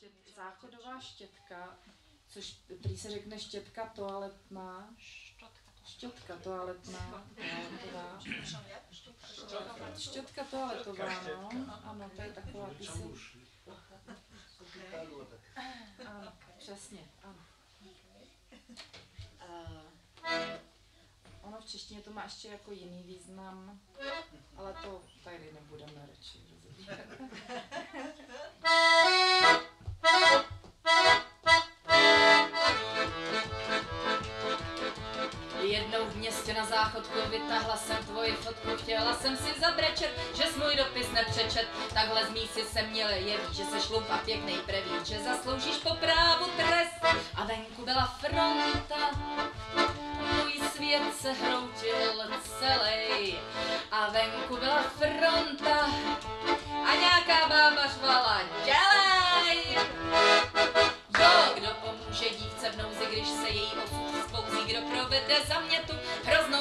štět, záchodová štětka, což prý se řekne štětka toaletná, štětka toaletná, toaletová, štětka toaletová, no, ano, to je taková píseň. Ano, přesně, ano. Ono v češtině to má ještě jako jiný význam, ale to tady nebudeme radši rozebírat. V městě na záchodku vytáhla jsem tvoji fotku, chtěla jsem si zabrečet, že jsi můj dopis nepřečet. Takhle z mísy jsem měl jeví, že se šlup a pěknej preví, že zasloužíš po právu trest. A venku byla fronta, můj svět se hroutil celý. A venku byla fronta a nějaká bába řvala, dělej! Jo, kdo pomůže dívce v nouzi, když se její osud spouzí, kdo provede za mě tu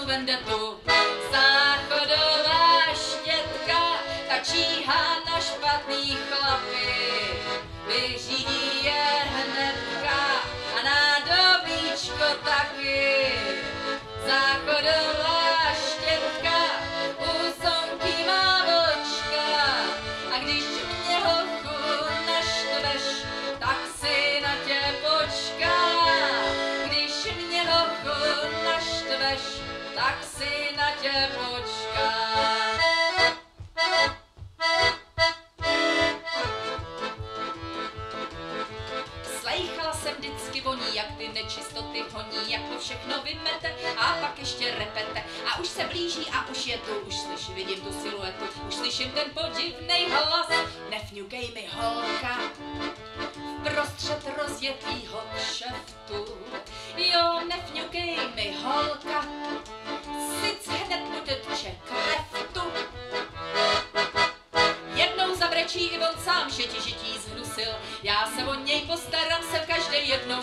vendetu. Záchodová štětka, ta číhá na špatný tak na tě počká. Slejchala jsem vždycky voní, jak ty nečistoty honí, jak to všechno vymete a pak ještě repete. A už se blíží a už je tu, už slyším, vidím tu siluetu, už ten podivnej hlas. Nefňukej mi holka, prostřed rozjetýho kšeftu. Jo, nefňukej mi holka, sám, že ti žití zhnusil. Já se o něj postarám, jsem každý jednou musel.